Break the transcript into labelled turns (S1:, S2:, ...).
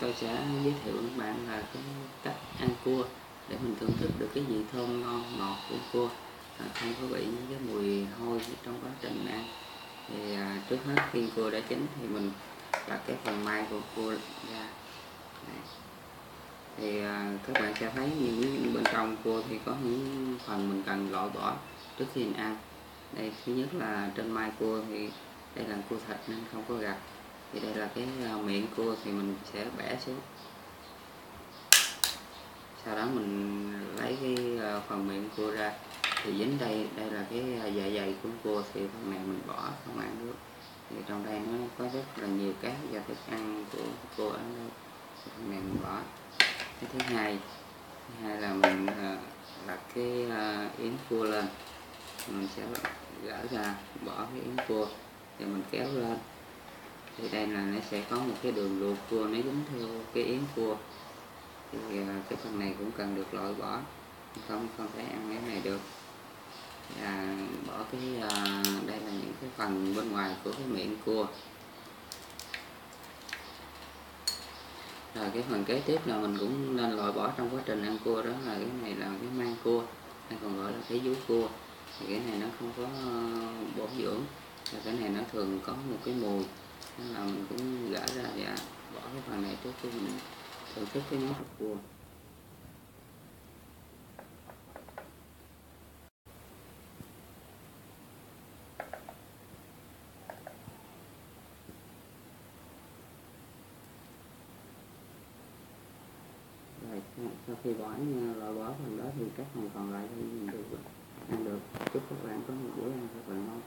S1: tôi sẽ giới thiệu với các bạn là cái cách ăn cua để mình thưởng thức được cái vị thơm ngon ngọt của cua. À, không có bị những cái mùi hôi trong quá trình ăn. Thì à, trước hết khi cua đã chín thì mình đặt cái phần mai của cua ra. Đây. thì à, các bạn sẽ thấy những bên trong cua thì có những phần mình cần loại bỏ trước khi mình ăn. Đây thứ nhất là trên mai cua thì đây là cua thịt nên không có gạch thì đây là cái à, miệng cua thì mình sẽ bẻ xuống. Sau đó mình lấy cái à, phần miệng cua ra. Thì dính đây đây là cái à, dạ dày của cua thì phần này mình bỏ không ăn được thì trong đây nó có rất là nhiều cát và thức ăn của cua ở đây. Thì phần này mình bỏ. Cái thứ hai thứ hai là mình đặt cái yến cua lên. Mình sẽ gỡ ra, bỏ cái yến cua thì mình kéo lên thì đây là nó sẽ có một cái đường ruột cua nó dính theo cái yến cua. Thì à, cái phần này cũng cần được loại bỏ. Không không thể ăn cái này được. Và bỏ cái à, đây là những cái phần bên ngoài của cái miệng cua. Rồi cái phần kế tiếp là mình cũng nên loại bỏ trong quá trình ăn cua đó là cái này là cái mang cua, hay còn gọi là cái vú cua. Thì cái này nó không có ờ, bổ dưỡng. Và cái này nó thường có một cái mùi nên là mình cũng gỡ ra và bỏ cái phần này trước khi mình thưởng thức cái món thịt cua rồi, sau khi bỏ loại bỏ phần đó thì các phần còn lại thì mình được, ăn được. Chúc các bạn có một bữa ăn thật là ngon.